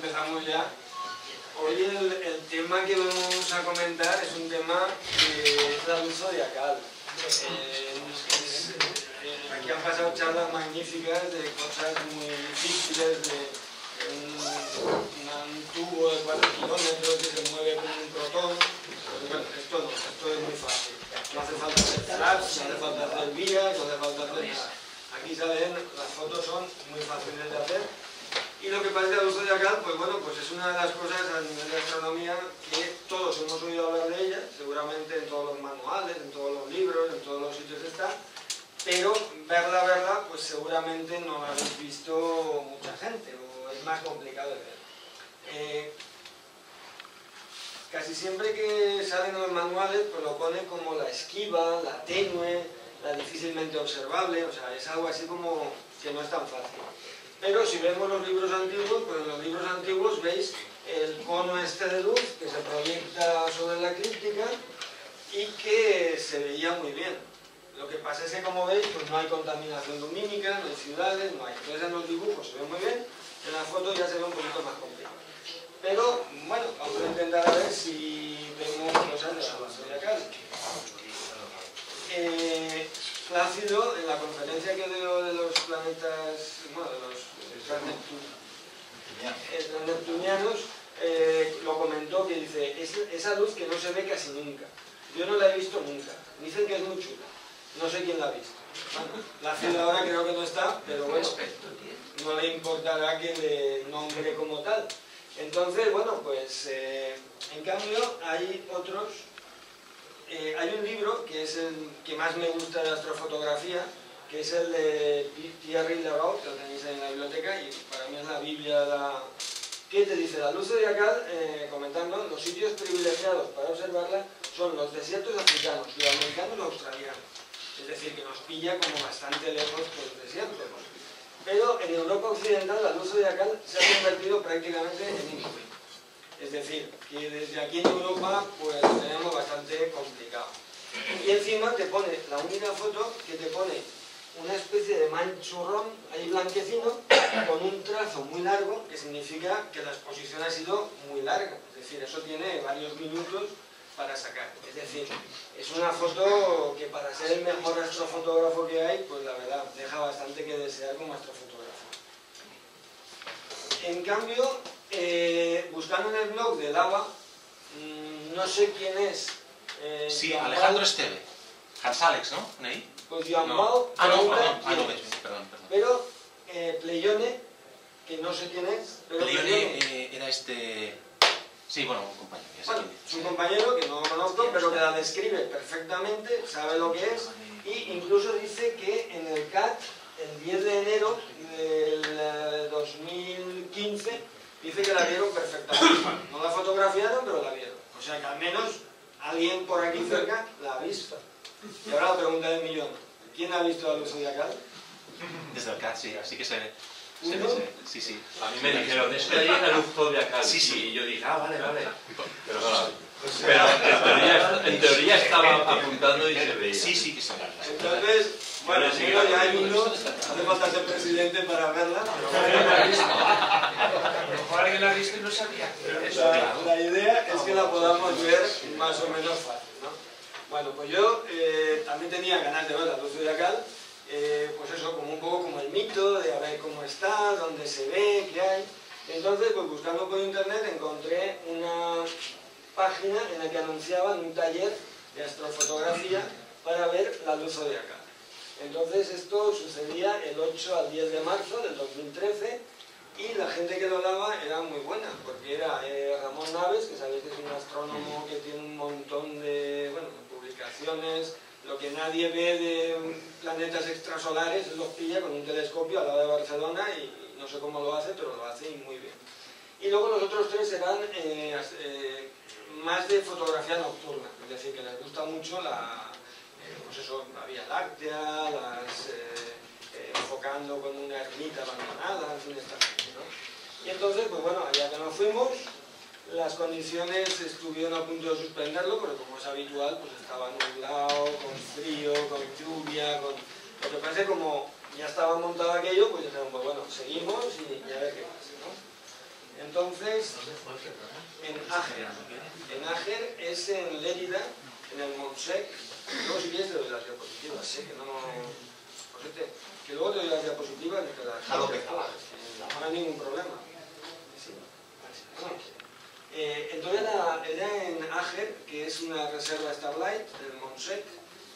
empezamos ya. Hoy el, tema que vamos a comentar es un tema que es la luz zodiacal. Eh, aquí han pasado charlas magníficas de cosas muy difíciles, de un, tubo de 4 kilómetros que se mueve con un protón. Bueno, esto no, esto es muy fácil. No hace falta hacer flash, no hace falta hacer vías, no hace falta hacer nada. Aquí salen, las fotos son muy fáciles de hacer. Y lo que parece al uso de acá, pues bueno, pues es una de las cosas a nivel de astronomía que todos hemos oído hablar de ella, seguramente en todos los manuales, en todos los libros, en todos los sitios está, pero verla, verla, pues seguramente no la habéis visto mucha gente, o es más complicado de ver. Eh, casi siempre que salen los manuales, pues lo pone como la esquiva, la tenue, la difícilmente observable, o sea, es algo así como que no es tan fácil. Pero si vemos los libros antiguos, pues en los libros antiguos veis el cono este de luz que se proyecta sobre la eclíptica y que se veía muy bien. Lo que pasa es que, como veis, pues no hay contaminación lumínica, no hay ciudades, no hay. Entonces en los dibujos se ve muy bien, en la foto ya se ve un poquito más complicado. Pero, bueno, vamos a intentar a ver si vemos cosas de la base de acá. Eh, Plácido, en la conferencia que dio de los planetas, bueno, de los neptunianos, eh, lo comentó que dice, es, esa luz que no se ve casi nunca. Yo no la he visto nunca. Dicen que es muy chula. No sé quién la ha visto. Bueno, la ciudad ahora creo que no está, pero bueno, no le importará que le nombre como tal. Entonces, bueno, pues eh, en cambio hay otros eh, hay un libro que es el que más me gusta de astrofotografía, que es el de Thierry Leroux, que lo tenéis en la biblioteca, y para mí es la Biblia la... ¿Qué te dice? La luz zodiacal, eh, comentando, los sitios privilegiados para observarla son los desiertos africanos, sudamericanos o australianos. Es decir, que nos pilla como bastante lejos de los desiertos. Pero en Europa Occidental la luz zodiacal se ha convertido prácticamente en inútil. Es decir, que desde aquí en Europa pues tenemos bastante complicado. Y encima te pone la única foto que te pone una especie de manchurrón ahí blanquecino con un trazo muy largo que significa que la exposición ha sido muy larga. Es decir, eso tiene varios minutos para sacar. Es decir, es una foto que para ser el mejor astrofotógrafo que hay, pues la verdad, deja bastante que desear como astrofotógrafo. En cambio, eh, buscando en el blog de Lava, mmm, no sé quién es. Eh, sí, Joan Alejandro Esteve. Hans Alex, ¿no? ¿Ahí? Pues Joan no. Ah, no, perdón, ah, no, es. perdón, perdón. Pero eh, Pleione, que no sé quién es, pero Leone eh, era este... Sí, bueno, un compañero. ya sé Bueno, quién es un compañero que no conozco, pero que la describe perfectamente, sabe lo que es, y incluso dice que en el CAT, el 10 de enero del eh, 2015, dice que la vieron perfectamente. No la fotografiaron, pero la vieron. O sea que al menos alguien por aquí cerca la ha visto. Y ahora la pregunta del millón. ¿Quién ha visto la luz zodiacal? Desde el CAT, sí, así que se ve. Se ve, se ve. Sí, sí. A mí me dijeron, es que ahí la luz zodiacal. Sí, sí. Y yo dije, ah, vale, vale. Pero no la vi. Pero en teoría, en teoría estaba apuntando y se veía. Sí, sí que se ve. Entonces, bueno, Pero sí, primero ya hay uno, hace falta ser presidente para verla. A lo mejor alguien la ha visto y no sabía. La, la idea es que la podamos ver más o menos fácil, ¿no? Bueno, pues yo eh, también tenía ganas de ver la luz zodiacal, eh, pues eso, como un poco como el mito de a ver cómo está, dónde se ve, qué hay. Entonces, pues buscando por internet encontré una página en la que anunciaban un taller de astrofotografía para ver la luz zodiacal. Entonces esto sucedía el 8 al 10 de marzo del 2013 y la gente que lo daba era muy buena, porque era eh, Ramón Naves, que sabéis que es un astrónomo que tiene un montón de, bueno, publicaciones, lo que nadie ve de planetas extrasolares, los pilla con un telescopio al lado de Barcelona y no sé cómo lo hace, pero lo hace y muy bien. Y luego los otros tres eran eh, eh, más de fotografía nocturna, es decir, que les gusta mucho la, enfocando con una ermita abandonada, en esta gente, ¿no? Y entonces, pues bueno, allá que nos fuimos, las condiciones estuvieron a punto de suspenderlo, pero como es habitual, pues estaba nublado, con frío, con lluvia, con... Lo que pasa como ya estaba montado aquello, pues dijeron, pues bueno, seguimos y, y a ver qué pasa, ¿no? entonces, en Ager. En Ager es en Lérida, en el Montsec. Luego si quieres doy las diapositivas, sé que no... que luego te doy las diapositivas y te las... Que no hay ningún problema. Sí. Bueno, eh, entonces era, era en Ager, que es una reserva Starlight, en el Montsec,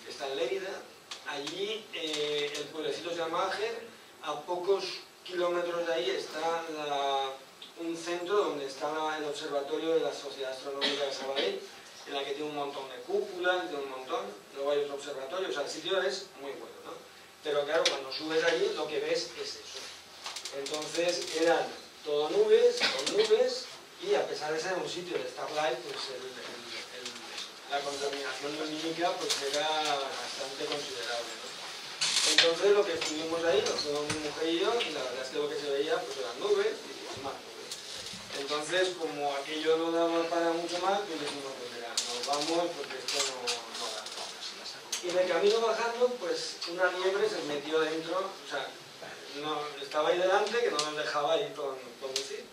que está en Lérida. Allí eh, el pueblecito se llama Ager, a pocos kilómetros de ahí está la- un centro donde está el observatorio de la Sociedad Astronómica de Sabadell, en la que tiene un montón de cúpulas, tiene un montón, luego hay otro observatorio, o sea, el sitio es muy bueno, ¿no? Pero claro, cuando subes allí lo que ves es eso. Entonces eran todo nubes, con nubes, y a pesar de ser un sitio de Starlight, pues la contaminación lumínica pues era bastante considerable. Entonces lo que estuvimos ahí, nos fuimos mi mujer y yo, y la verdad es que lo que se veía pues eran nubes y más nubes. Entonces, como aquello no daba para mucho más, pues dijimos, pues mira, nos vamos porque esto no, Y de camino bajando, pues una liebre se metió dentro, o sea, no, estaba ahí delante que no nos dejaba ir con conducir.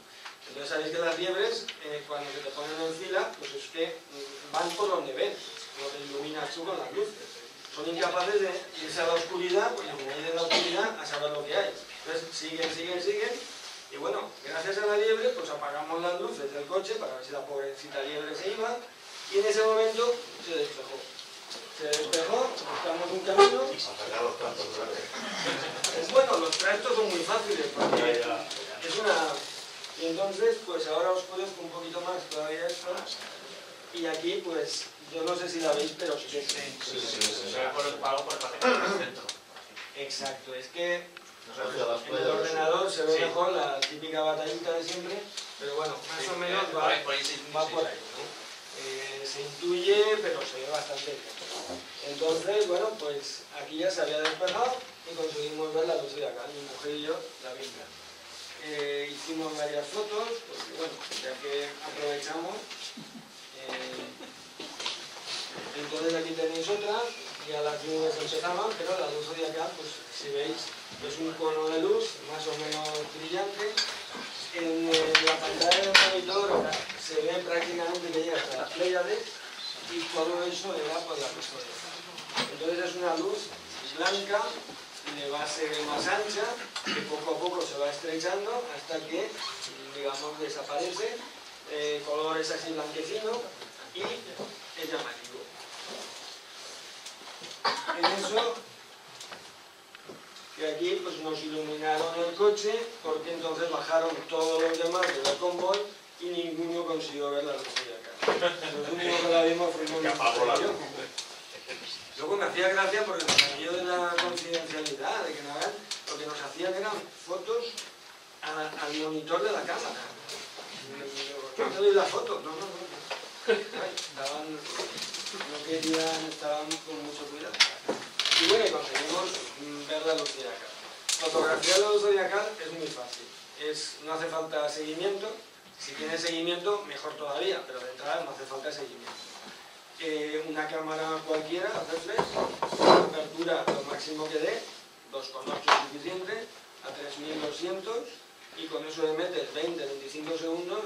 Entonces sabéis que las liebres, eh, cuando se te ponen en fila, pues es que mm, van por donde ven, lo iluminas tú con las luces. Son incapaces de irse a la oscuridad, pues como ir en la oscuridad, a saber lo que hay. Entonces siguen, siguen, siguen, y bueno, gracias a la liebre, pues apagamos las luces del coche para ver si la pobrecita liebre se iba, y en ese momento se despejó. Se despejó, buscamos un camino, es bueno, los tractos son muy fáciles porque es una... Y entonces, pues ahora os oscurezco un poquito más todavía esto. Y aquí, pues, yo no sé si la veis, pero sí que Se ve por el palo por el centro. Exacto, es que en el ordenador se ve Sí. mejor la típica batallita de siempre, pero bueno, más o menos va, por ahí- sí, va sí, por sí. Eh, se intuye, pero se ve bastante bien. Entonces, bueno, pues aquí ya se había despejado y conseguimos ver la luz de acá, mi mujer y yo la vimos. Eh, hicimos varias fotos, porque bueno, ya que aprovechamos. eh, entonces aquí tenéis otra, ya las nubes empezaban, pero la luz zodiacal, pues si veis, es un cono de luz más o menos brillante. En eh, la pantalla del monitor se ve prácticamente que llega hasta las Pléyades y todo eso le da por la luz. Entonces es una luz blanca de base más ancha que poco a poco se va estrechando hasta que, digamos, desaparece. Eh, color es así blanquecino y es llamativo. En eso, que aquí pues nos iluminaron el coche porque entonces bajaron todos los demás del convoy y ninguno consiguió ver la luz de acá. Los únicos que la vimos fuimos mi apagó la mujer y yo. luz. Luego me hacía gracia porque nos aquello de la confidencialidad, de que hagan, lo que nos hacían eran fotos al monitor de la cámara. Yo, ¿No te doy la foto? No, no, no. Estaban, no querían, estaban con mucho cuidado. Y bueno, conseguimos mm, ver la luz zodiacal. Fotografiar la luz zodiacal es muy fácil. Es, no hace falta seguimiento. Si tiene seguimiento, mejor todavía, pero de entrada no hace falta seguimiento eh, una cámara cualquiera, hacerle apertura lo máximo que dé, 2,8 es suficiente, a 3200 y con eso le metes 20-25 segundos,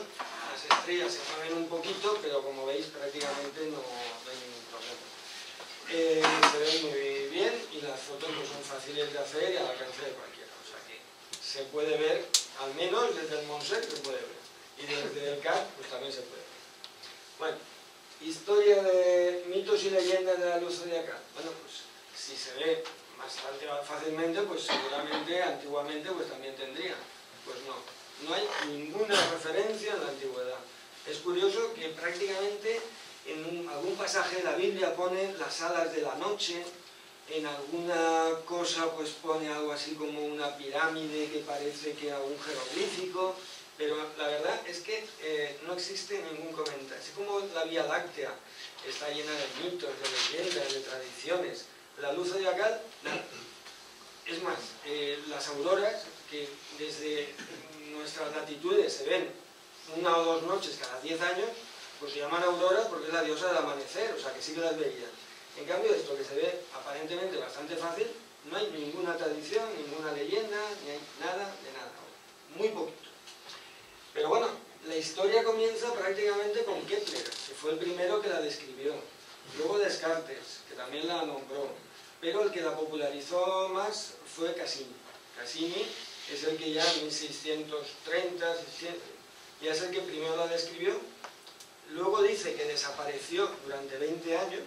las estrellas se mueven un poquito, pero como veis prácticamente no, hay ningún problema. Eh, se ve muy bien y las fotos pues, son fáciles de hacer y al alcance de cualquiera, o sea que se puede ver, al menos desde el Monset se puede ver, y desde el CAT pues también se puede ver. Bueno, Historia de mitos y leyendas de la luz zodiacal. Bueno, pues si se ve bastante fácilmente, pues seguramente antiguamente pues también tendría. Pues no, no hay ninguna referencia en la antigüedad. Es curioso que prácticamente en un- algún pasaje de la Biblia pone las alas de la noche, en alguna cosa pues pone algo así como una pirámide que parece que algún jeroglífico, pero la verdad es que eh, no existe ningún comentario. Así como la Vía Láctea está llena de mitos, de leyendas, de tradiciones, la luz zodiacal. Es más, eh, las auroras, que desde nuestras latitudes se ven una o dos noches cada 10 años, pues se llaman auroras porque es la diosa del amanecer, o sea que sí que las veían. En cambio, esto que se ve aparentemente bastante fácil, no hay ninguna tradición, ninguna leyenda, ni hay nada de nada. Muy poquito. Pero bueno, historia comienza prácticamente con Kepler, que fue el primero que la describió. Luego Descartes, que también la nombró. Pero el que la popularizó más fue Cassini. Cassini es el que ya en 1630, 1600, ya es el que primero la describió. Luego dice que desapareció durante 20 años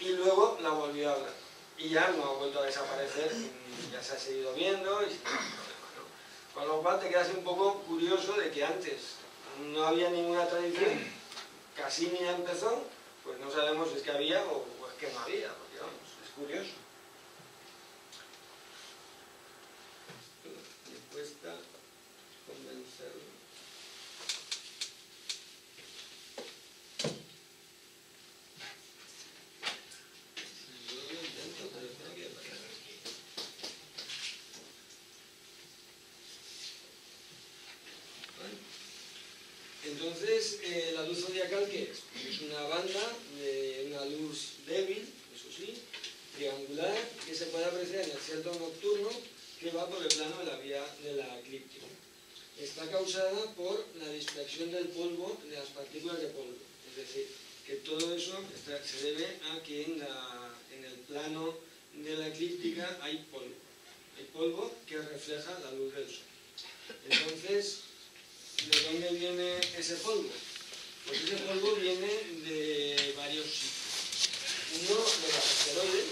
y luego la volvió a hablar. Y ya no ha vuelto a desaparecer, ya se ha seguido viendo con lo cual te quedas un poco curioso de que antes no había ninguna tradición, Cassini ya empezó, pues no sabemos si es que había o, es que no había, porque vamos, es curioso. Me cuesta convencerlo. Yo lo intento, pero creo que pasa. Vale. Entonces, eh, la luz zodiacal, ¿qué es? Es una banda de una luz débil, eso sí, triangular, que se puede apreciar en el cielo nocturno, que va por el plano de la vía de la eclíptica. Está causada por la dispersión del polvo, de las partículas de polvo. Es decir, que todo eso está- se debe a que en, la- en el plano de la eclíptica hay polvo. Hay polvo que refleja la luz del sol. Entonces, ¿De dónde viene ese polvo? Pues ese polvo viene de varios sitios. Uno de los asteroides,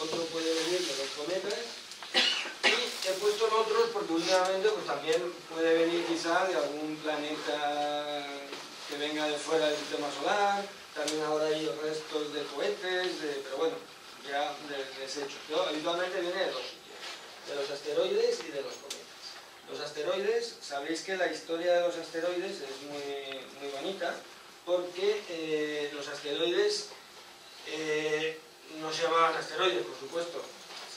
otro puede venir de los cometas, y he puesto en otros porque últimamente pues, también puede venir quizá de algún planeta que venga de fuera del sistema solar, también ahora hay restos de cohetes, de- pero bueno, ya de desechos. Pero habitualmente viene de dos sitios, de los asteroides y de los cometas. Los asteroides, sabéis que la historia de los asteroides es muy, muy bonita porque eh, los asteroides eh, no se llamaban asteroides, por supuesto.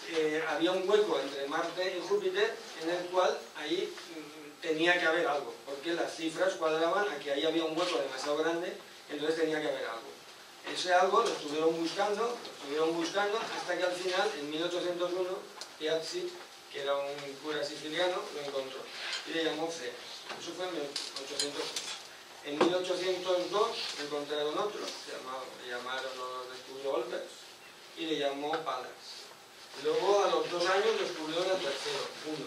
Eh, había un hueco entre Marte y Júpiter en el cual ahí mm, tenía que haber algo, porque las cifras cuadraban a que ahí había un hueco demasiado grande, entonces tenía que haber Ese algo lo estuvieron buscando, lo estuvieron buscando, hasta que al final, en 1801, Piazzi que era un cura siciliano, lo encontró y le llamó Cea. Eso fue en 1801. En 1802 encontraron otro, se llamaba- le llamaron, lo descubrió Olbers, y le llamó Pallas. Luego, a los dos años, descubrieron el tercero, uno.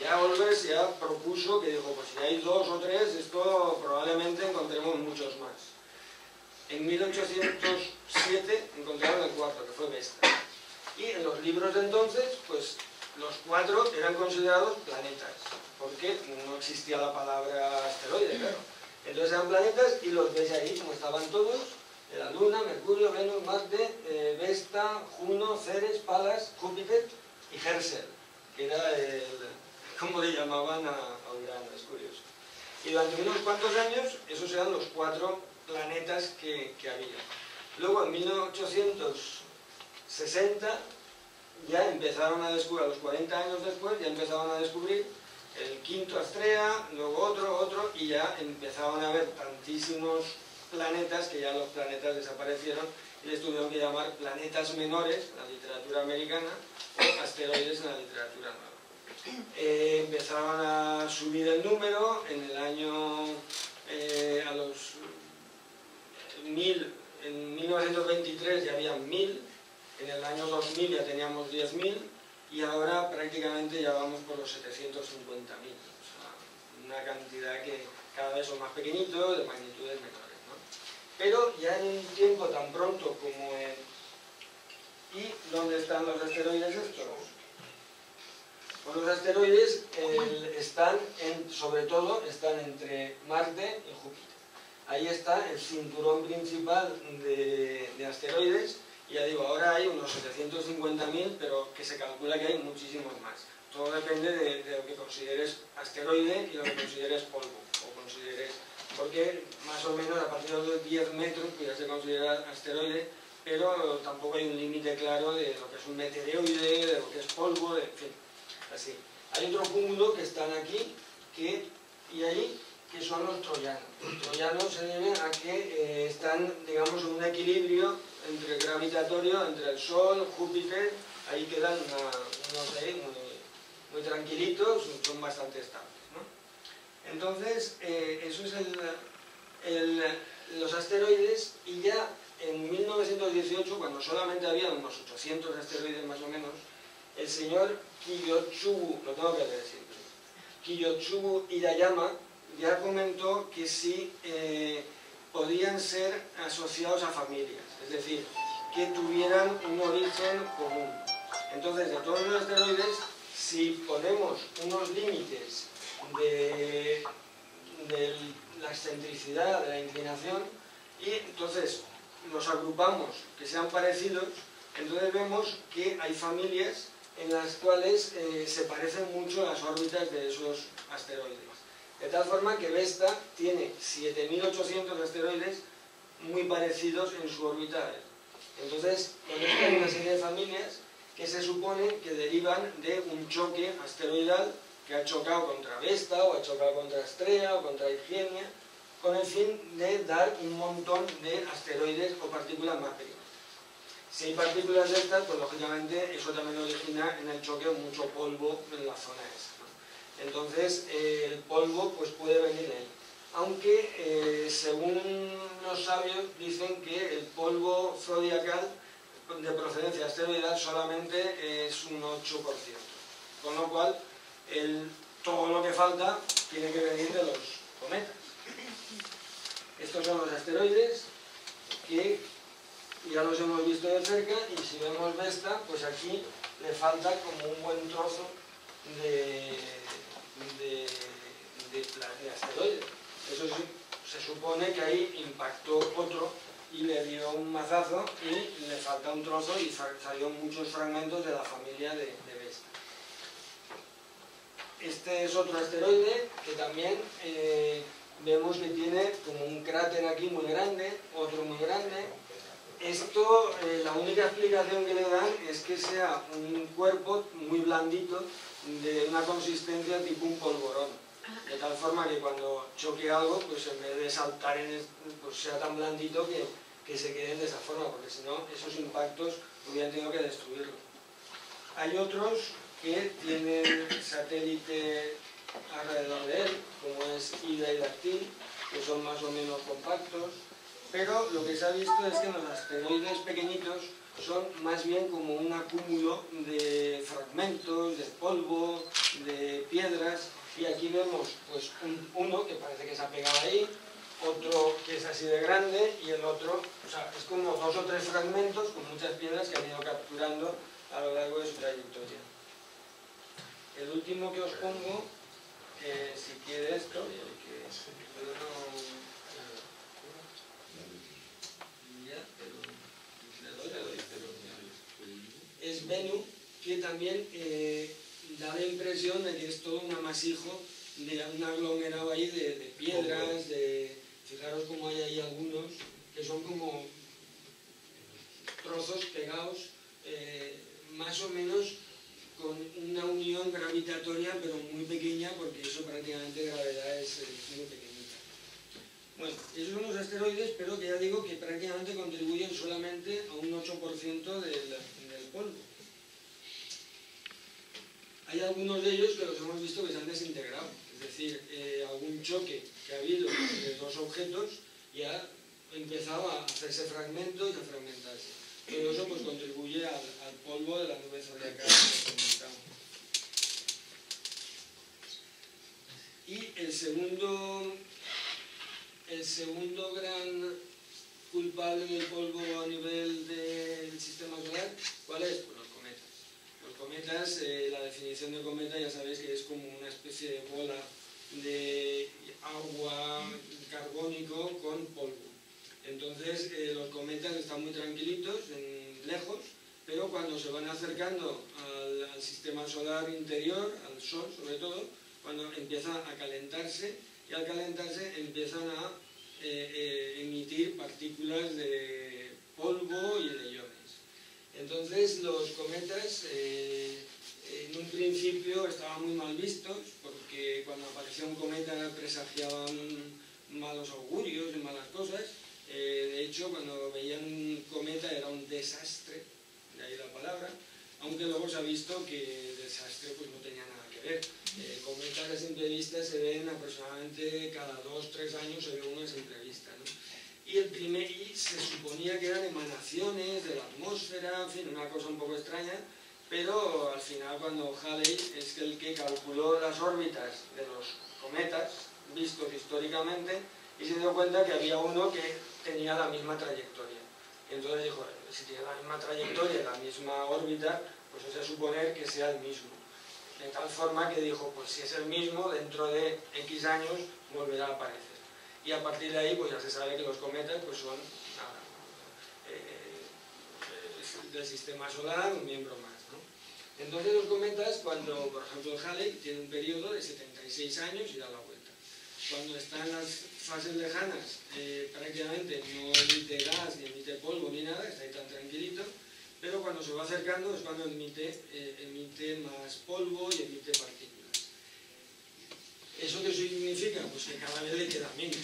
Ya Olbers ya propuso que dijo, pues si hay dos o tres, esto probablemente encontremos muchos más. En 1807 encontraron el cuarto, que fue Vesta. Y en los libros de entonces, pues los cuatro eran considerados planetas, porque no existía la palabra asteroide, claro. Entonces eran planetas y los ves ahí, como estaban todos, la Luna, Mercurio, Venus, Marte, eh, Vesta, Juno, Ceres, Palas, Júpiter y Herschel, que era el, como le llamaban a, a Urano, es curioso. Y durante unos cuantos años, esos eran los cuatro planetas que, había. Luego, en 1860, ya empezaron a descubrir, a los 40 años después, ya empezaron a descubrir el quinto Astrea, luego otro, otro, y ya empezaban a haber tantísimos planetas que ya los planetas desaparecieron y les tuvieron que llamar planetas menores en la literatura americana o asteroides en la literatura nueva. Eh, empezaban a subir el número en el año eh, a los en 1923 ya había mil, en el año 2000 ya teníamos 10.000 y ahora prácticamente ya vamos por los 750.000. O sea, una cantidad que cada vez son más pequeñitos, de magnitudes menores. ¿no? Pero ya en un tiempo tan pronto como en... ¿Y dónde están los asteroides estos? Pues los asteroides están, en- sobre todo, están entre Marte y Júpiter. Ahí está el cinturón principal de, de asteroides. Ya digo, ahora hay unos 750.000, pero que se calcula que hay muchísimos más. Todo depende de, lo que consideres asteroide y lo que consideres polvo. O consideres, porque más o menos a partir de los 10 metros ya se considera asteroide, pero tampoco hay un límite claro de lo que es un meteoroide, de lo que es polvo, en fin, así. Hay otro cúmulo que están aquí, que, y ahí, que son los troyanos. Los troyanos se deben a que eh, están, digamos, en un equilibrio entre gravitatorio, entre el Sol, Júpiter, ahí quedan unos ahí muy, muy tranquilitos, son bastante estables. ¿no? Entonces, eh, eso es el, los asteroides y ya en 1918, cuando solamente había unos 800 asteroides más o menos, el señor Kiyotsugu, lo tengo que leer siempre, Kiyotsugu Hirayama ya comentó que sí eh, podían ser asociados a familias, es decir, que tuvieran un origen común. Entonces, de todos los asteroides, si ponemos unos límites de, la excentricidad, de la inclinación, y entonces los agrupamos que sean parecidos, entonces vemos que hay familias en las cuales eh, se parecen mucho las órbitas de esos asteroides. De tal forma que Vesta tiene 7.800 asteroides muy parecidos en su órbita. Entonces, hay una serie de familias que se supone que derivan de un choque asteroidal que ha chocado contra Vesta, o ha chocado contra Estrella, o contra Higienia, con el fin de dar un montón de asteroides o partículas más pequeñas. Si hay partículas de estas, pues lógicamente eso también origina en el choque mucho polvo en la zona esa. Entonces, eh, el polvo pues puede venir ahí. Aunque, eh, según los sabios, dicen que el polvo zodiacal de procedencia asteroidal solamente es un 8%. Con lo cual, todo lo que falta tiene que venir de los cometas. Estos son los asteroides que ya los hemos visto de cerca y si vemos Vesta, pues aquí le falta como un buen trozo de, de, de, asteroides. Eso sí, se supone que ahí impactó otro y le dio un mazazo y le falta un trozo y salieron muchos fragmentos de la familia de, de. Este es otro asteroide que también eh, vemos que tiene como un cráter aquí muy grande, otro muy grande. Esto, eh, la única explicación que le dan es que sea un cuerpo muy blandito, de una consistencia tipo un polvorón. De tal forma que cuando choque algo, pues en vez de saltar, en pues sea tan blandito que, que se queden de esa forma, porque si no, esos impactos hubieran tenido que destruirlo. Hay otros que tienen satélite alrededor de él, como es Ida y Dactil, que son más o menos compactos, pero lo que se ha visto es que los asteroides pequeñitos son más bien como un acúmulo de fragmentos, de polvo, de piedras, y aquí vemos pues uno que parece que se ha pegado ahí, otro que es así de grande y el otro, o sea, es como dos o tres fragmentos con muchas piedras que han ido capturando a lo largo de su trayectoria. El último que os pongo que si quiere esto, que es Venu, que también eh, da la impresión de que es todo un amasijo de un aglomerado ahí de, piedras, de, fijaros como hay ahí algunos, que son como trozos pegados, eh, más o menos con una unión gravitatoria pero muy pequeña porque eso prácticamente gravedad es, muy pequeñita. Bueno, esos son los asteroides, pero que ya digo que prácticamente contribuyen solamente a un 8% del, del polvo. Hay algunos de ellos que los hemos visto que se han desintegrado, es decir, eh, algún choque que ha habido entre dos objetos ya ha empezado a hacerse fragmentos y a fragmentarse. Todo eso pues contribuye al, polvo de la nube zodiacal que comentamos. Y el segundo, el segundo gran culpable del polvo a nivel del sistema solar, ¿cuál es? Pues cometas. Eh, la definición de cometa ya sabéis que es como una especie de bola de agua carbónico con polvo. Entonces eh, los cometas están muy tranquilitos, lejos, pero cuando se van acercando al, sistema solar interior, al Sol sobre todo, cuando empiezan a calentarse y al calentarse empiezan a eh, emitir partículas de polvo y de iones. Entonces los cometas en un principio estaban muy mal vistos porque cuando aparecía un cometa presagiaban malos augurios y malas cosas. Eh, de hecho, cuando veían un cometa era un desastre, de ahí la palabra, aunque luego se ha visto que desastre pues, no tenía nada que ver, eh, cometas a simple vista se ven aproximadamente cada dos, tres años se ve uno a vista, ¿no? Y, el primer, y se suponía que eran emanaciones de la atmósfera, en fin, una cosa un poco extraña, pero al final cuando Halley es el que calculó las órbitas de los cometas, vistos históricamente, y se dio cuenta que había uno que tenía la misma trayectoria. Y entonces dijo, si tiene la misma trayectoria, la misma órbita, pues es de suponer que sea el mismo. De tal forma que dijo, pues si es el mismo, dentro de X años volverá a aparecer. Y a partir de ahí, pues ya se sabe que los cometas pues son eh, del sistema solar, un miembro más. ¿no? Entonces los cometas, cuando por ejemplo el Halley tiene un periodo de 76 años y da la vuelta. Cuando está en las fases lejanas, eh, prácticamente no emite gas, ni emite polvo, ni nada, está ahí tan tranquilito, pero cuando se va acercando es cuando emite, eh, emite más polvo y emite partículas. ¿Eso qué significa? Pues que cada vez le queda menos.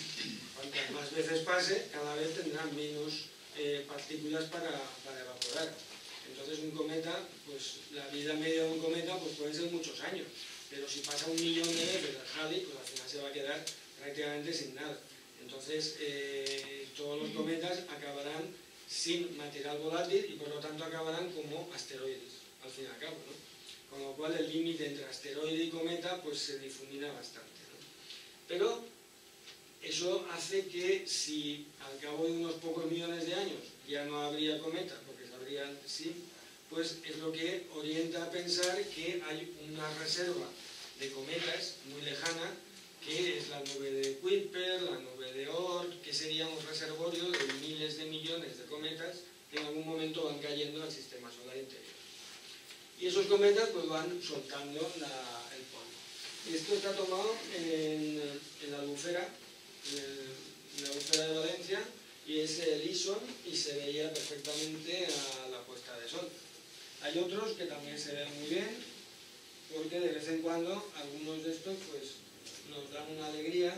Cuantas más veces pase, cada vez tendrán menos eh, partículas para, para, evaporar. Entonces un cometa, pues la vida media de un cometa pues pueden ser muchos años, pero si pasa un millón de veces el Halley, pues al final se va a quedar prácticamente sin nada. Entonces eh, todos los cometas acabarán sin material volátil y por lo tanto acabarán como asteroides, al fin y al cabo. ¿no? Con lo cual el límite entre asteroide y cometa pues se difumina bastante. ¿no? Pero eso hace que si al cabo de unos pocos millones no habría cometa, porque sabrían sí, pues es lo que orienta a pensar que hay una reserva de cometas muy lejana, que es la nube de Kuiper, la nube de Oort, que sería un reservorio de miles de millones de cometas que en algún momento van cayendo al sistema solar interior. Y esos cometas pues van soltando la, el polvo. Esto está tomado en, en la albufera, en la albufera de Valencia, y es el ISON y se veía perfectamente a la puesta de sol. Hay otros que también se ven muy bien, porque de vez en cuando algunos de estos pues nos dan una alegría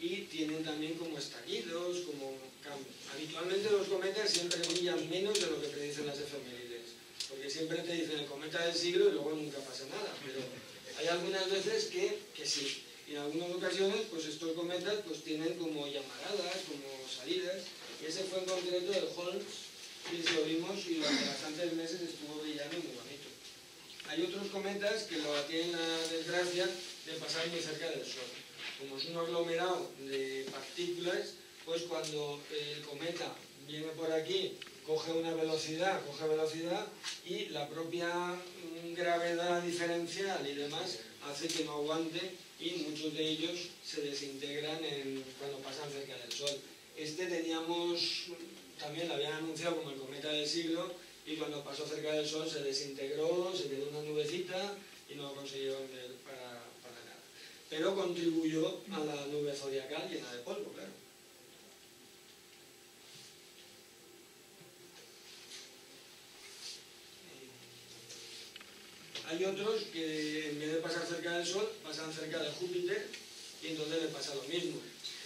y tienen también como estallidos, como cambios. Habitualmente los cometas siempre brillan menos de lo que predicen las efemérides, porque siempre te dicen el cometa del siglo y luego nunca pasa nada, pero hay algunas veces que, que sí. Y en algunas ocasiones, pues estos cometas pues tienen como llamaradas, como salidas, y ese fue en concreto el Holmes, y lo vimos y durante bastantes meses estuvo brillando muy bonito. Hay otros cometas que lo tienen la desgracia de pasar muy cerca del Sol. Como es un aglomerado de partículas, pues cuando el cometa viene por aquí, coge una velocidad, coge velocidad y la propia mm, gravedad diferencial y demás hace que no aguante y muchos de ellos se desintegran cuando pasan cerca del Sol. Este teníamos, también lo habían anunciado como el cometa del siglo y cuando pasó cerca del Sol se desintegró, se quedó una nubecita y no consiguió ver para, para nada. Pero contribuyó a la nube zodiacal llena de polvo, claro. Hay otros que en vez de pasar cerca del Sol, pasan cerca de Júpiter y entonces le pasa lo mismo.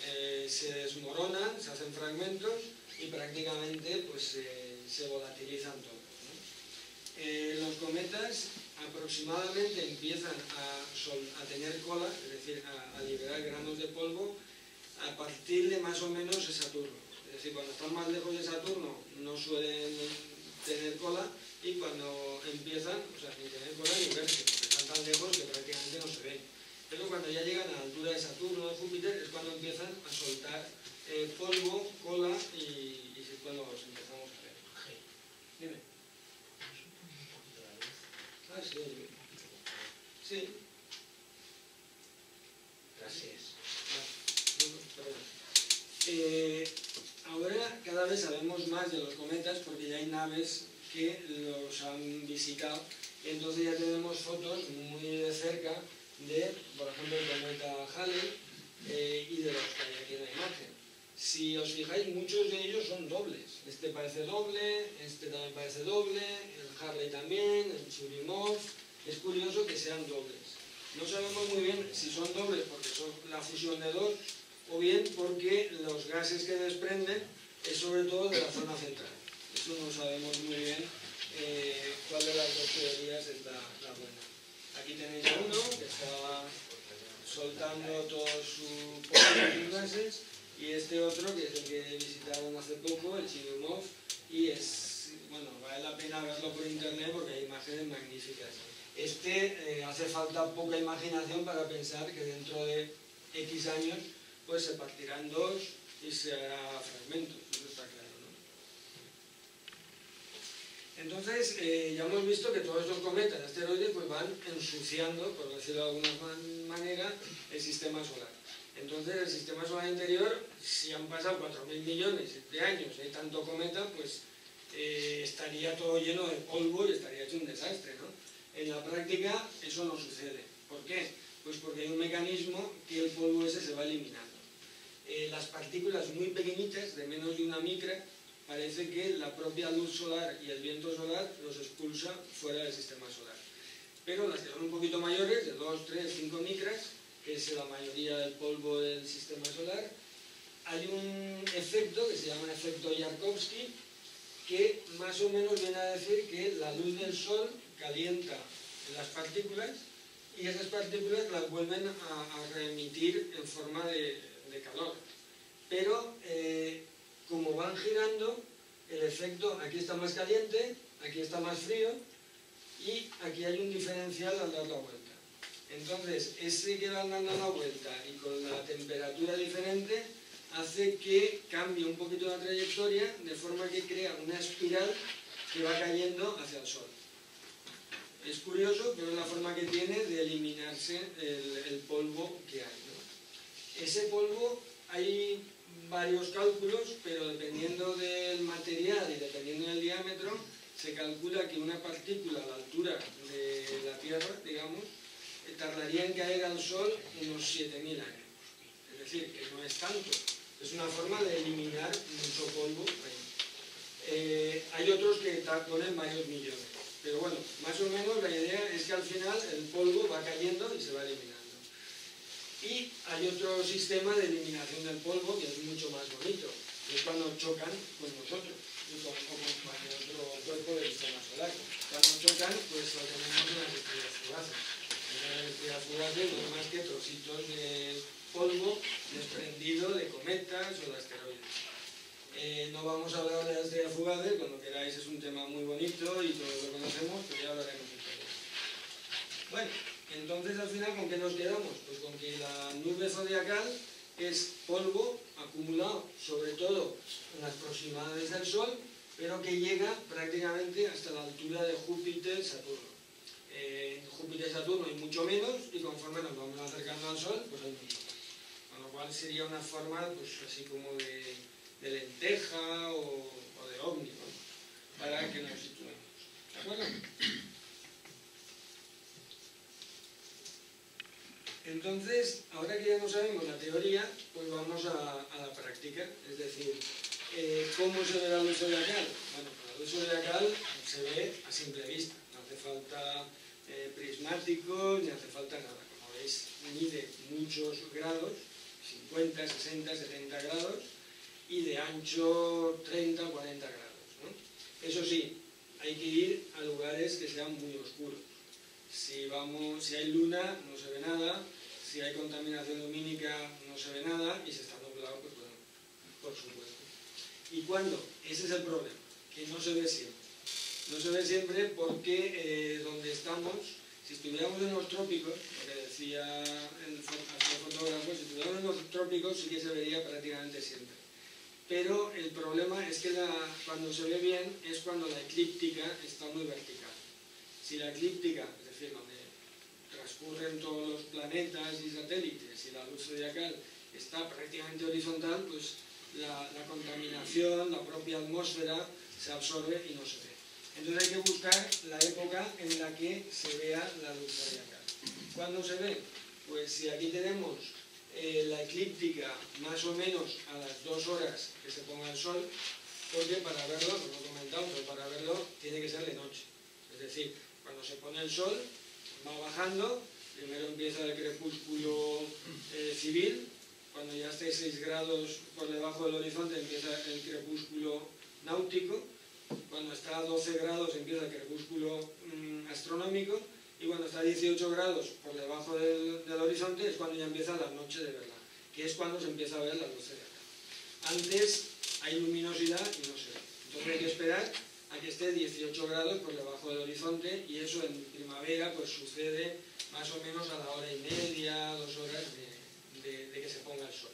Eh, se desmoronan, se hacen fragmentos y prácticamente pues, eh, se volatilizan todos. ¿no? Eh, los cometas aproximadamente empiezan a, tener cola, es decir, a, a, liberar granos de polvo a partir de más o menos Saturno. Es decir, cuando están más lejos de Saturno no suelen tener cola y cuando empiezan, o sea, ni tener cola ni verse, porque están tan lejos que prácticamente no se ven. Pero cuando ya llegan a la altura de Saturno o de Júpiter es cuando empiezan a soltar eh, polvo, cola y, es cuando los empezamos a ver. Dime. Ah, sí, sí. Gracias. Eh, ahora cada vez sabemos más de los cometas porque ya hay naves que los han visitado entonces ya tenemos fotos muy de cerca de, por ejemplo, el cometa Halley eh, y de los que hay aquí en la imagen. Si os fijáis, muchos de ellos son dobles. Este parece doble, este también parece doble, el Harley también, el Churyumov. Es curioso que sean dobles. No sabemos muy bien si son dobles porque son la fusión de dos o bien porque los gases que desprenden es sobre todo de la zona central. Eso no sabemos muy bien eh, cuál de las dos teorías es la buena. Aquí tenéis uno que está soltando todos sus gases y este otro que es el que visitaron hace poco, el Chirumov, y es, bueno, vale la pena verlo por internet porque hay imágenes magníficas. Este eh, hace falta poca imaginación para pensar que dentro de X años pues se partirá en dos y se hará fragmentos, eso está claro. ¿no? Entonces, eh, ya hemos visto que todos estos cometas, asteroides, pues van ensuciando, por decirlo de alguna manera, el sistema solar. Entonces, el sistema solar interior, si han pasado 4.000 millones de años, hay tanto cometa, pues eh, estaría todo lleno de polvo y estaría hecho un desastre, ¿no? En la práctica eso no sucede. ¿Por qué? Pues porque hay un mecanismo que el polvo ese se va eliminando. Eh, las partículas muy pequeñitas, de menos de una micra, parece que la propia luz solar y el viento solar los expulsa fuera del sistema solar. Pero las que son un poquito mayores, de 2, 3, 5 micras, que es la mayoría del polvo del sistema solar, hay un efecto que se llama efecto Yarkovsky, que más o menos viene a decir que la luz del sol calienta las partículas y esas partículas las vuelven a, reemitir en forma de, calor. Pero eh, como van girando, el efecto aquí está más caliente, aquí está más frío y aquí hay un diferencial al dar la vuelta. Entonces, ese que van dando la vuelta y con la temperatura diferente hace que cambie un poquito la trayectoria de forma que crea una espiral que va cayendo hacia el Sol. Es curioso, pero es la forma que tiene de eliminarse el, polvo que hay. Ese polvo hay varios cálculos, pero dependiendo del material y dependiendo del diámetro, se calcula que una partícula a la altura de la Tierra, digamos, tardaría en caer al Sol unos 7.000 años. Es decir, que no es tanto. Es una forma de eliminar mucho polvo. Eh, hay otros que ponen varios millones. Pero bueno, más o menos la idea es que al final el polvo va cayendo y se va eliminando. Y hay otro sistema de eliminación del polvo que es mucho más bonito, que es cuando chocan con nosotros, o con, cualquier otro cuerpo del sistema solar. Cuando chocan, pues lo tenemos unas estrellas fugaces. Las estrellas fugaces no más que trocitos de polvo desprendido de cometas o de asteroides. Eh, no vamos a hablar de las estrellas fugaces, cuando queráis es un tema muy bonito y todos lo conocemos, pero ya hablaremos de todo. Bueno, entonces al final ¿con qué nos quedamos? Pues con que la nube zodiacal es polvo acumulado sobre todo en las proximidades del Sol, pero que llega prácticamente hasta la altura de Júpiter, Saturno. Eh, en Júpiter y Saturno hay mucho menos y conforme nos vamos acercando al Sol, pues hay mucho más. Con lo cual sería una forma pues así como de lenteja o, de ovni, para que nos situemos. ¿De? Entonces, ahora que ya no sabemos la teoría, pues vamos a, la práctica, es decir, eh, ¿cómo se ve la luz zodiacal? Bueno, pues la luz zodiacal se ve a simple vista, no hace falta eh, prismáticos ni hace falta nada. Como veis, mide muchos grados, 50, 60, 70 grados, y de ancho 30 o 40 grados. Eso sí, hay que ir a lugares que sean muy oscuros. Si, vamos, si hay luna no se ve nada, si hay contaminación lumínica no se ve nada y si está nublado, pues bueno, por supuesto. ¿Y cuándo? Ese es el problema, que no se ve siempre. No se ve siempre porque eh, donde estamos, si estuviéramos en los trópicos, lo que decía el fotógrafo, si estuviéramos en los trópicos sí que se vería prácticamente siempre pero el problema es que cuando se ve bien es cuando la eclíptica está muy vertical. Si la eclíptica, es decir, donde transcurren todos los planetas y satélites y la luz zodiacal está prácticamente horizontal, pues la, contaminación, la propia atmósfera se absorbe y no se ve. Entonces hay que buscar la época en la que se vea la luz zodiacal. ¿Cuándo se ve? Pues si aquí tenemos eh, la eclíptica más o menos a las dos horas que se ponga el sol, porque para verlo, no lo he comentado, pero para verlo tiene que ser de noche. Es decir, cuando se pone el sol, va bajando, primero empieza el crepúsculo eh, civil, cuando ya esté 6 grados por debajo del horizonte empieza el crepúsculo náutico, cuando está a 12 grados empieza el crepúsculo mm, astronómico, y cuando está a 18 grados por debajo del, horizonte es cuando ya empieza la noche de verdad, que es cuando se empieza a ver la luz zodiacal. Antes hay luminosidad y no se ve. Entonces hay que esperar a que esté 18 grados por debajo del horizonte y eso en primavera pues sucede más o menos a la hora y media, dos horas de, que se ponga el sol.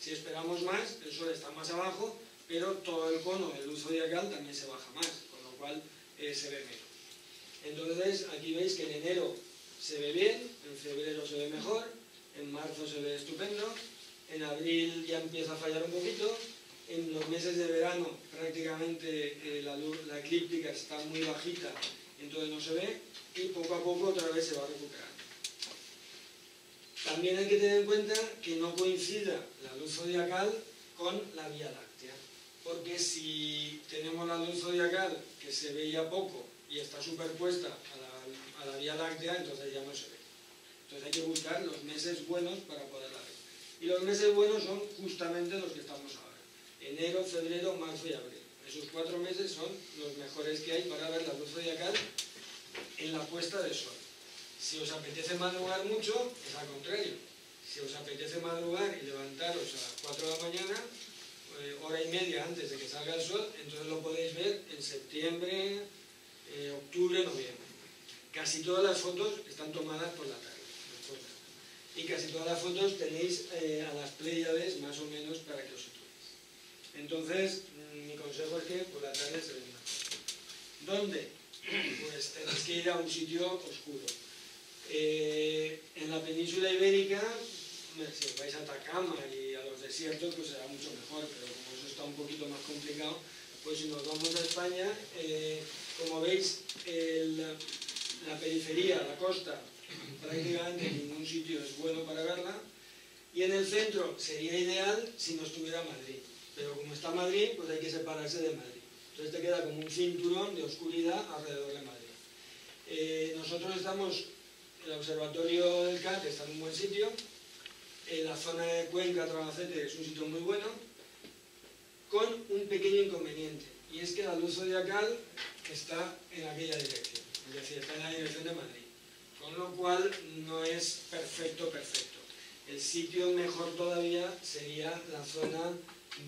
Si esperamos más, el sol está más abajo, pero todo el cono de luz zodiacal también se baja más, con lo cual eh, se ve menos. Entonces aquí veis que en enero se ve bien, en febrero se ve mejor, en marzo se ve estupendo, en abril ya empieza a fallar un poquito, en los meses de verano prácticamente eh, la, luz, la eclíptica está muy bajita, entonces no se ve, y poco a poco otra vez se va recuperando. También hay que tener en cuenta que no coincida la luz zodiacal con la Vía Láctea, porque si tenemos la luz zodiacal que se veía poco y está superpuesta a la, a la Vía Láctea, entonces ya no se ve. Entonces hay que buscar los meses buenos para poderla ver. Y los meses buenos son justamente los que estamos ahora. Enero, febrero, marzo y abril. Esos cuatro meses son los mejores que hay para ver la luz zodiacal en la puesta de sol. Si os apetece madrugar mucho, es al contrario. Si os apetece madrugar y levantaros a las 4 de la mañana, eh, hora y media antes de que salga el sol, entonces lo podéis ver en septiembre, eh, octubre, noviembre. Casi todas las fotos están tomadas por la tarde. Y casi todas las fotos tenéis eh, a las Pléyades más o menos para que os situéis. Entonces, mm, mi consejo es que por la tarde se ven mejor. ¿Dónde? Pues tenéis que ir a un sitio oscuro. Eh, en la península ibérica, si os vais a Atacama y a los desiertos, pues será mucho mejor, pero como eso está un poquito más complicado, pues si nos vamos a España, eh, como veis, la periferia, la costa, prácticamente en ningún sitio es bueno para verla, y en el centro sería ideal si no estuviera Madrid, pero como está Madrid, pues hay que separarse de Madrid. Entonces te queda como un cinturón de oscuridad alrededor de Madrid. Eh, nosotros estamos, el observatorio del CAT está en un buen sitio, en la zona de Cuenca, Trabacete, es un sitio muy bueno, con un pequeño inconveniente, y es que la luz zodiacal está en aquella dirección, es decir, está en la dirección de Madrid, con lo cual no es perfecto, perfecto. El sitio mejor todavía sería la zona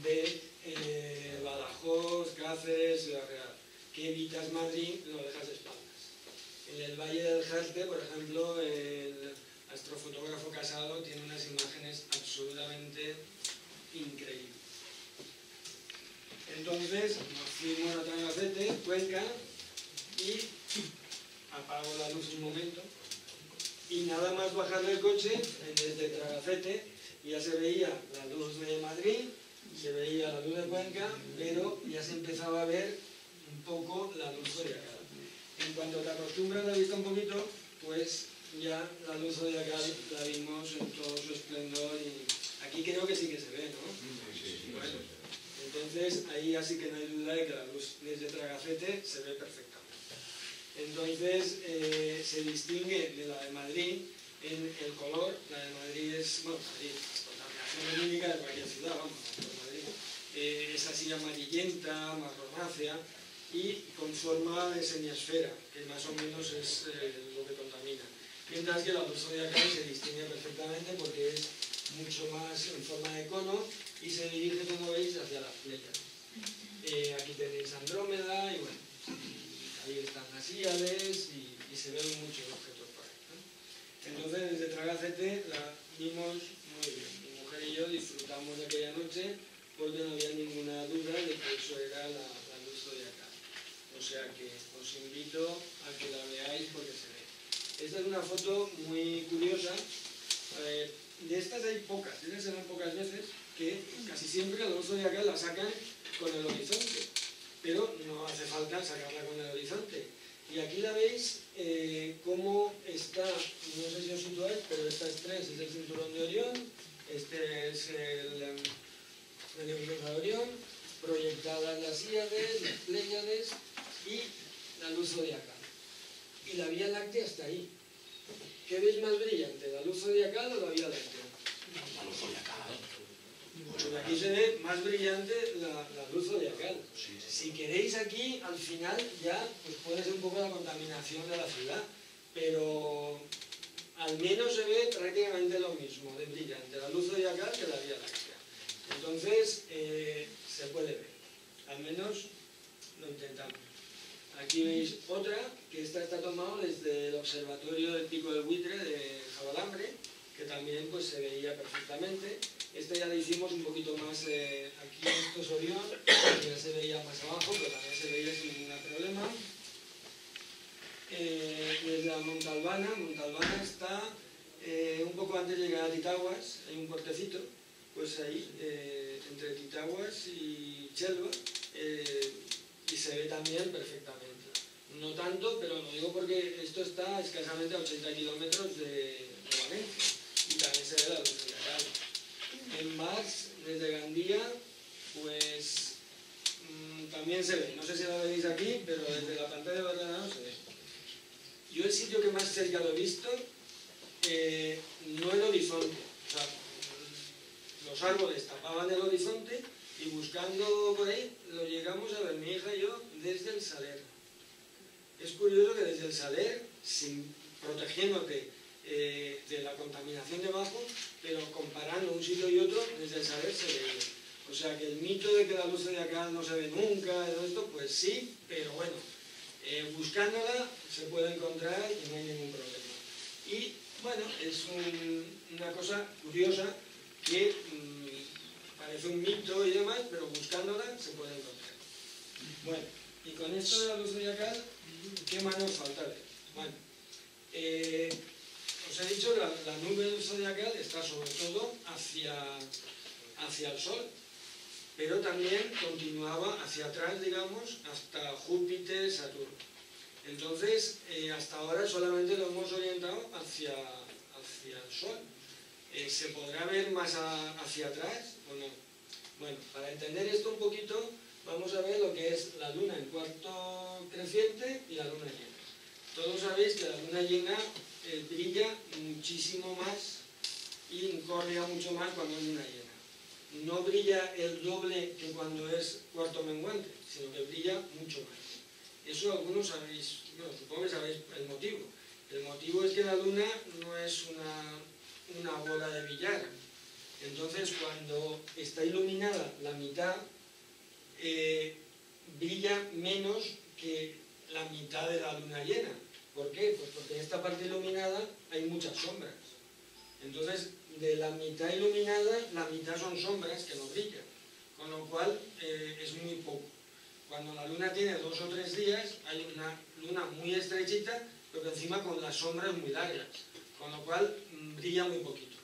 de eh, Badajoz, Cáceres, Ciudad Real, que evitas Madrid, lo dejas de espaldas. En el Valle del Jerte, por ejemplo, el astrofotógrafo Casado tiene unas imágenes absolutamente increíbles. Entonces nos fuimos a Tragacete, Cuenca, y apago la luz un momento. Y nada más bajar del coche, desde Tragacete, ya se veía la luz de Madrid, se veía la luz de Cuenca, pero ya se empezaba a ver un poco la luz zodiacal. En cuanto te acostumbras a la vista un poquito, pues ya la luz zodiacal la vimos en todo su esplendor y aquí creo que sí que se ve, ¿no? Bueno, entonces ahí así que no hay duda de que la luz desde Tragacete se ve perfectamente. Entonces eh, se distingue de la de Madrid en el color, la de Madrid es, bueno, Madrid, contaminación lumínica de cualquier ciudad, vamos, Madrid, eh, es así amarillenta, marronácea y con forma de semiesfera, que más o menos es eh, lo que contamina. Mientras que la zodiacal se distingue perfectamente porque es mucho más en forma de cono y se dirige, como veis, hacia las Pléyades. Eh, aquí tenéis Andrómeda y bueno, ahí están las Íades y, se ven muchos objetos por ahí. Entonces, desde Tragacete la vimos muy bien. Mi mujer y yo disfrutamos de aquella noche porque no había ninguna duda de que eso era la, la luz zodiacal. O sea que os invito a que la veáis porque se ve. Esta es una foto muy curiosa. De estas hay pocas, de estas se ven pocas veces, que casi siempre la luz zodiacal la sacan con el horizonte, pero no hace falta sacarla con el horizonte. Y aquí la veis eh, cómo está, no sé si os situáis, pero estas tres es el cinturón de Orión, este es el, em, el de Orión, proyectadas las Íades, las Pléyades y la luz zodiacal. Y la Vía Láctea está ahí. ¿Qué veis más brillante, la luz zodiacal o la Vía Láctea? La luz zodiacal. Pues aquí se ve más brillante la, la luz zodiacal. Sí, sí. Si queréis aquí, al final ya, pues puede ser un poco la contaminación de la ciudad. pero al menos se ve prácticamente lo mismo de brillante la luz zodiacal que la Vía Láctea. Entonces, eh, se puede ver, al menos lo intentamos. Aquí veis otra, que esta está tomada desde el observatorio del Pico del Buitre de Jabalambre, que también pues, se veía perfectamente. Esta ya la hicimos un poquito más, eh, aquí esto es Orión, ya se veía más abajo, pero también se veía sin ningún problema. Eh, desde la Montalbana, Montalbana está eh, un poco antes de llegar a Titaguas, hay un puertecito, pues ahí, entre Titaguas y Chelva, y se ve también perfectamente. No tanto, pero lo digo porque esto está escasamente a 80 kilómetros de, Valencia, y también se ve la luz de En Max, desde Gandía, pues mm, también se ve, no sé si la veis aquí, pero desde la pantalla de ordenador se ve. Yo el sitio que más cerca lo he visto, eh, no el horizonte. Los árboles tapaban el horizonte y buscando por ahí lo llegamos a ver mi hija y yo desde el saler. Es curioso que desde el saler, sin, protegiéndote eh, de la contaminación de abajo, pero comparando un sitio y otro, desde el saler se veía. O sea que el mito de que la luz de acá no se ve nunca, todo esto, pues sí, pero bueno, eh, buscándola se puede encontrar y no hay ningún problema. Y bueno, es una cosa curiosa que mm, parece un mito y demás, pero buscándola se puede encontrar. Bueno, y con esto de la luz zodiacal, ¿qué más nos falta Bueno, eh, os he dicho la, la nube zodiacal está sobre todo hacia, hacia el Sol, pero también continuaba hacia atrás, digamos, hasta Júpiter, Saturno. Entonces, eh, hasta ahora solamente lo hemos orientado hacia, hacia el Sol. Eh, ¿Se podrá ver más hacia atrás o no? Bueno, para entender esto un poquito, vamos a ver lo que es la luna en cuarto creciente y la luna llena. Todos sabéis que la luna llena eh, brilla muchísimo más y corría mucho más cuando es luna llena no brilla el doble que cuando es cuarto menguante, sino que brilla mucho más. Eso algunos sabéis, bueno, supongo que sabéis el motivo. El motivo es que la luna no es una, una bola de billar. Entonces, cuando está iluminada la mitad, eh, brilla menos que la mitad de la luna llena. ¿Por qué? Pues porque en esta parte iluminada hay muchas sombras. Entonces, de la mitad iluminada, la mitad son sombras que no brillan, con lo cual eh, es muy poco. Cuando la luna tiene dos o tres días, hay una luna muy estrechita, pero encima con las sombras muy largas, con lo cual mm, brilla muy poquito.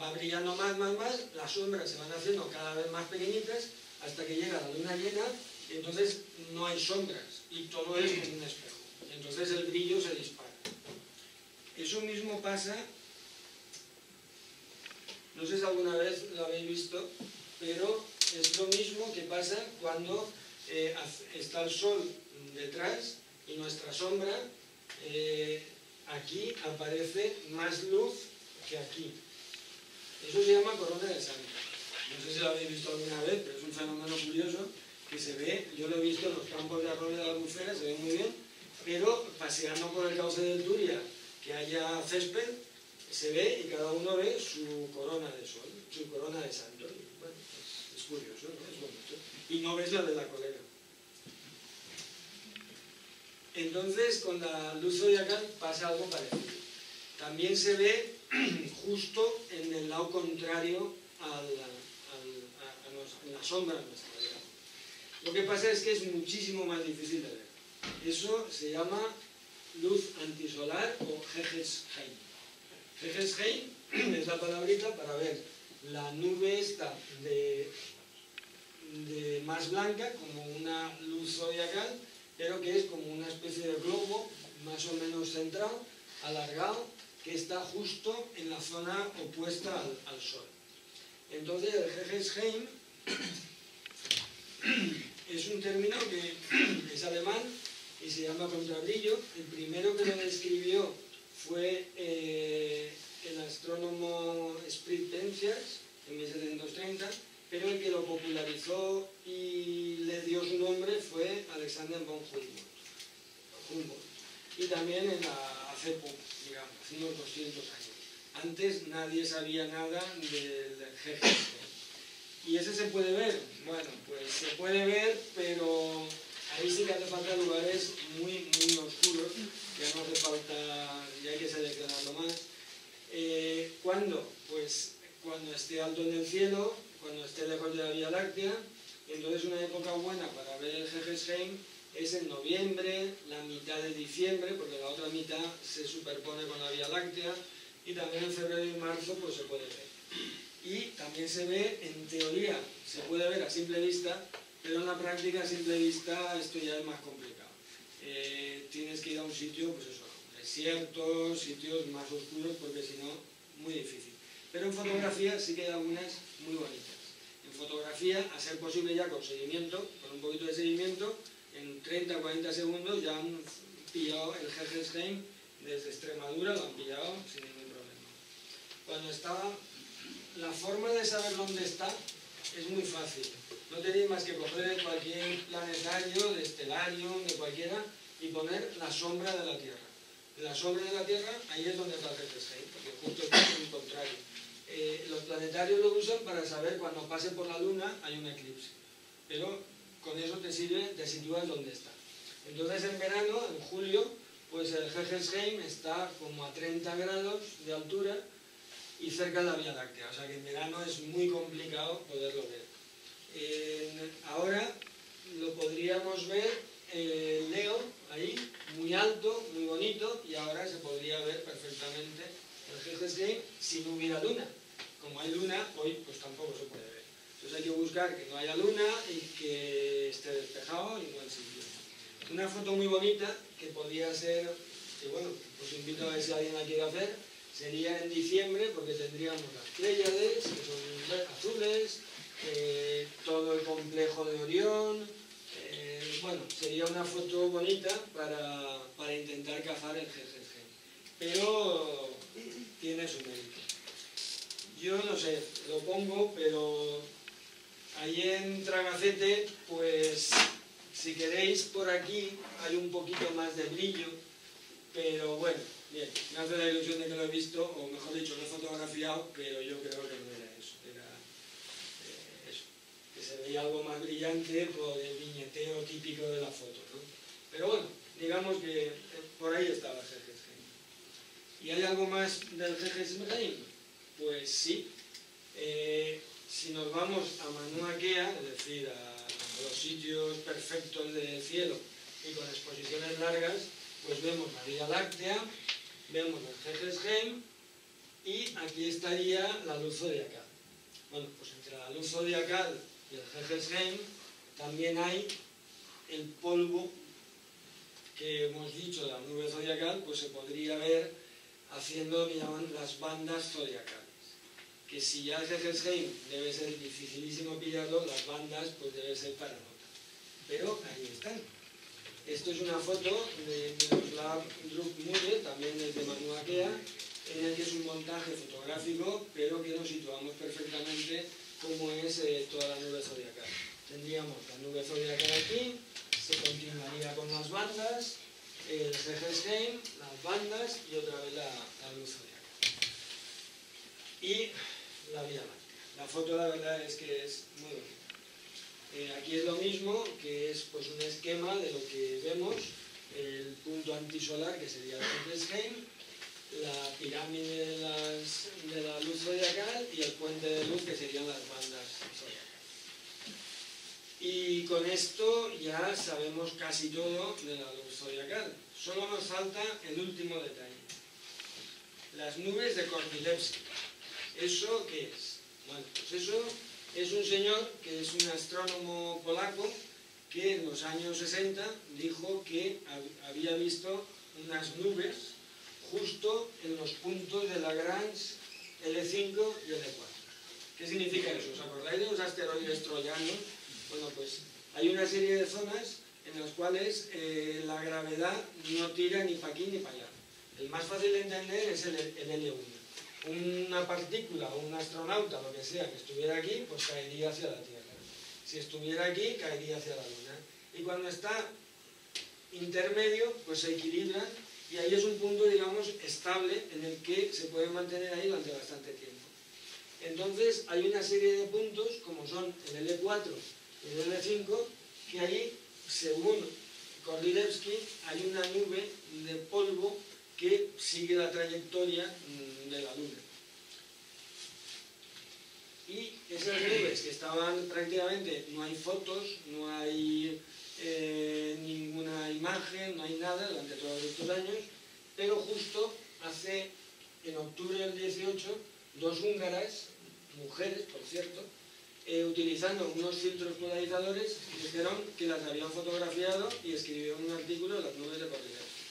Va brillando más, más, más, las sombras se van haciendo cada vez más pequeñitas hasta que llega la luna llena y entonces no hay sombras y todo es como un espejo. Entonces el brillo se dispara. Eso mismo pasa no sé si alguna vez lo habéis visto, pero es lo mismo que pasa cuando eh, está el sol detrás y nuestra sombra, eh, aquí aparece más luz que aquí. Eso se llama corona de sangre. No sé si lo habéis visto alguna vez, pero un fenómeno curioso que se ve, yo lo he visto en los campos de arroyo de la albufera, se ve muy bien, pero paseando por el cauce del Turia, que haya césped, se ve y cada uno ve su corona de sol, su corona de santo. Bueno, es, curioso, ¿no? Y no ves la de la colera. Entonces, con la luz zodiacal pasa algo parecido. También se ve justo en el lado contrario a la, sombra nuestra. Lo que pasa es que es muchísimo más difícil de ver. Eso se llama luz antisolar o Hegesheim. Hegelsheim es la palabrita para ver la nube esta de, más blanca, como una luz zodiacal, pero que es como una especie de globo más o menos centrado, alargado, que está justo en la zona opuesta al, Sol. Entonces el Hegelsheim es un término que es alemán y se llama contrabrillo. El primero que lo describió fue eh, el astrónomo Spritz en 1730, pero el que lo popularizó y le dio su nombre fue Alexander von Humboldt. y también en la, hace digamos, hace unos 200 años. Antes nadie sabía nada del GGS. ¿Y ese se puede ver? Bueno, pues se puede ver, pero ahí sí que hace falta lugares muy, muy oscuros, ya no hace falta, ya hay que seleccionarlo más. Eh, ¿Cuándo? Pues cuando esté alto en el cielo, cuando esté lejos de la Vía Láctea, entonces una época buena para ver el Heim es en noviembre, la mitad de diciembre, porque la otra mitad se superpone con la Vía Láctea, y también en febrero y marzo pues se puede ver y también se ve, en teoría, se puede ver a simple vista, pero en la práctica a simple vista esto ya es más complicado. Eh, tienes que ir a un sitio, pues eso, desiertos, sitios más oscuros, porque si no, muy difícil. Pero en fotografía sí que hay algunas muy bonitas. En fotografía, a ser posible ya con seguimiento, con un poquito de seguimiento, en 30 o 40 segundos ya han pillado el Hergelsheim desde Extremadura, lo han pillado sin ningún problema. Cuando estaba la forma de saber dónde está es muy fácil. No tenéis más que coger cualquier planetario, de estelario, de cualquiera, y poner la sombra de la Tierra. La sombra de la Tierra, ahí es donde está el ahí, porque justo es el contrario. Eh, los planetarios lo usan para saber cuando pase por la Luna hay un eclipse. Pero con eso te sirve, te sitúas dónde está. Entonces en verano, en julio, pues el Hegelsheim está como a 30 grados de altura y cerca de la Vía Láctea, o sea que en verano es muy complicado poderlo ver. ahora lo podríamos ver eh, Leo, ahí, muy alto, muy bonito, y ahora se podría ver perfectamente el GGS si no hubiera luna. Como hay luna, hoy pues tampoco se puede ver. Entonces hay que buscar que no haya luna y que esté despejado y buen sitio. Una foto muy bonita que podría ser, que bueno, os invito a ver si alguien la quiere hacer, sería en diciembre porque tendríamos las Pléyades, que son azules, eh, todo el complejo de Orión, eh, bueno, sería una foto bonita para, intentar cazar el GGG, pero tiene su mérito. Yo no sé, lo pongo, pero ahí en Tragacete, pues si queréis por aquí hay un poquito más de brillo, pero bueno, Bien, me hace la ilusión de que lo he visto, o mejor dicho, lo he fotografiado, pero yo creo que no era eso. Era eh, eso, que se veía algo más brillante por el viñeteo típico de la foto. ¿no? Pero bueno, digamos que eh, por ahí estaba GGS ¿Y hay algo más del GGS Pues sí. Eh, si nos vamos a Manuakea, Kea, es decir, a los sitios perfectos del cielo y con exposiciones largas, pues vemos la Vía Láctea, vemos el Hegelsheim y aquí estaría la luz zodiacal. Bueno, pues entre la luz zodiacal y el Hegelsheim también hay el polvo que hemos dicho de la nube zodiacal, pues se podría ver haciendo lo que llaman las bandas zodiacales. Que si ya el Hegelsheim debe ser dificilísimo pillarlo, las bandas pues debe ser para nota. Pero ahí están. Esto es una foto de Miroslav Druk también desde Manuakea, en el que es un montaje fotográfico, pero que nos situamos perfectamente como es eh, toda la nube zodiacal. Tendríamos la nube zodiacal aquí, se continuaría con las bandas, el Hegelsheim, las bandas y otra vez la, luz zodiacal. Y la Vía Láctea. La foto la verdad es que es muy bonita. Eh, aquí es lo mismo, que es pues, un esquema de lo que vemos, el punto antisolar, que sería el Hegelsheim, la pirámide de, la luz zodiacal y el puente de luz, que serían las bandas zodiacales. Y con esto ya sabemos casi todo de la luz zodiacal. Solo nos falta el último detalle. Las nubes de Kornilevsky. ¿Eso qué es? Bueno, pues eso es un señor que es un astrónomo polaco que en los años 60 dijo que había visto unas nubes justo en los puntos de Lagrange L5 y L4. ¿Qué significa eso? ¿Os acordáis de los asteroides troyanos? Bueno, pues hay una serie de zonas en las cuales eh, la gravedad no tira ni para aquí ni para allá. El más fácil de entender es el L1 una partícula un astronauta, lo que sea, que estuviera aquí, pues caería hacia la Tierra. Si estuviera aquí, caería hacia la Luna. Y cuando está intermedio pues se equilibran y ahí es un punto, digamos, estable en el que se puede mantener ahí durante bastante tiempo. Entonces hay una serie de puntos, como son el L4 y el L5, que ahí, según Kordilevsky, hay una nube de polvo que sigue la trayectoria mm, de la Luna. Y esas nubes que estaban prácticamente, no hay fotos, no hay eh, ninguna imagen, no hay nada durante todos estos años, pero justo hace, en octubre del 18, dos húngaras, mujeres por cierto, eh, utilizando unos filtros polarizadores, dijeron que las habían fotografiado y escribieron un artículo de las nubes de cordillera.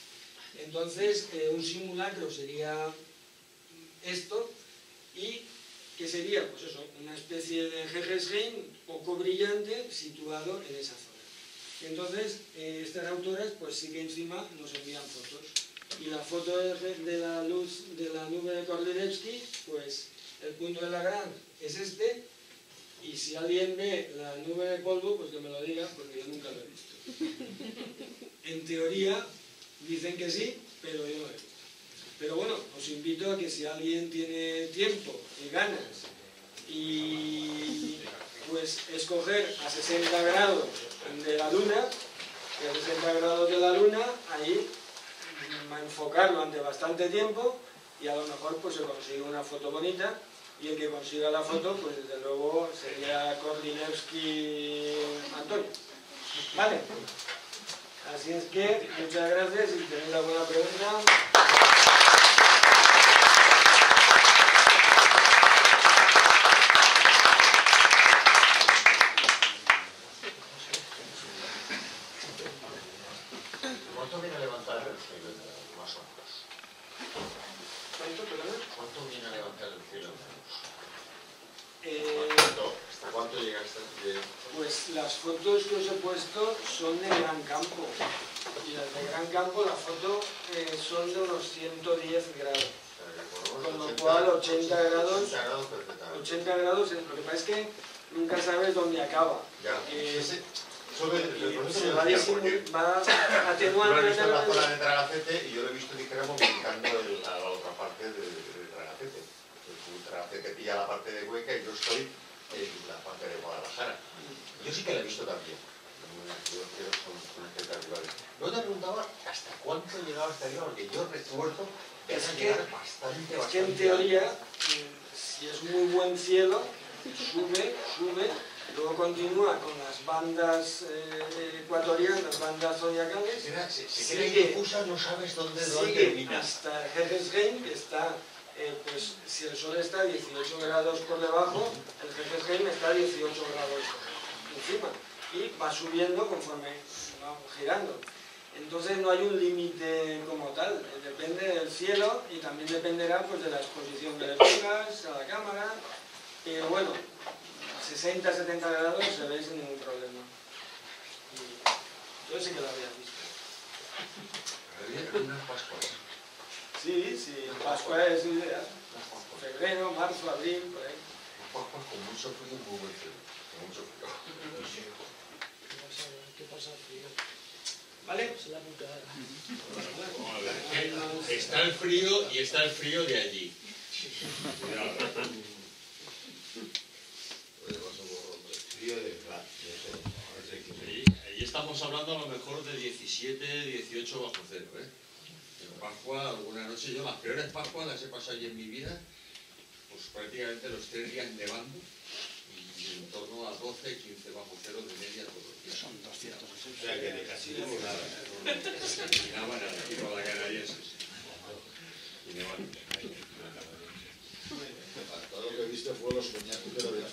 Entonces, eh, un simulacro sería esto y que sería, pues eso, una especie de Hegesheim poco brillante situado en esa zona. Entonces, eh, estas autoras, pues sí que encima nos envían fotos. Y la foto de, la luz de la nube de Kordylewski, pues el punto de la gran es este, y si alguien ve la nube de polvo, pues que me lo diga, porque yo nunca lo he visto. En teoría, dicen que sí, pero yo no he visto. Pero bueno, os invito a que si alguien tiene tiempo y ganas y pues escoger a 60 grados de la luna, que a 60 grados de la luna, ahí enfocarlo ante bastante tiempo y a lo mejor pues se consigue una foto bonita y el que consiga la foto pues desde luego sería Kordinevski Antonio. ¿Vale? Así es que muchas gracias y tenéis alguna pregunta. fotos que os he puesto son de gran campo. Y las de gran campo, la foto eh, son de unos 110 grados. Con lo cual 80 grados, 80 grados, lo que pasa es que nunca sabes dónde acaba. Eh, se va, va atenuando la zona de Tragacete y yo lo he visto, dijéramos, a la otra parte de, de Tragacete. Tragacete pilla la parte de Hueca y yo estoy en la parte de Guadalajara. Yo sí que la he visto también. Yo te preguntaba hasta cuánto llegaba hasta arriba, porque yo recuerdo que es que, bastante, es que en teoría, si es muy buen cielo, sube, sube, luego continúa con las bandas eh, ecuatorianas, las bandas zodiacales. Mira, si, si sigue, difusa, no sabes dónde, dónde termina. hasta Hegelsheim, que está eh, pues si el Sol está a 18 grados por debajo, el Hegelsheim está a 18 grados encima y va subiendo conforme va girando. Entonces no hay un límite como tal, depende del cielo y también dependerá pues, de la exposición que le pongas a la cámara, pero bueno, 60-70 grados se ve sin ningún problema. Y yo sí que lo había visto. Había Pascuas. Sí, sí, Pascua es ideal. Febrero, marzo, abril, por ahí. Pascuas con mucho frío, muy buen mucho frío. ¿Qué pasa frío? ¿Vale? Está el frío y está el frío de allí. Allí estamos hablando a lo mejor de 17, 18 bajo cero, ¿eh? En Pascua, alguna noche, yo las peores Pascuas las he pasado allí en mi vida, pues prácticamente los tres días nevando en torno a 12, 15 bajo cero de media todos los días. Son 200. O sea que de casi no nada. Y nada, bueno, aquí por la canadiense. Y nevaban. Todo lo que viste fue los coñacos de la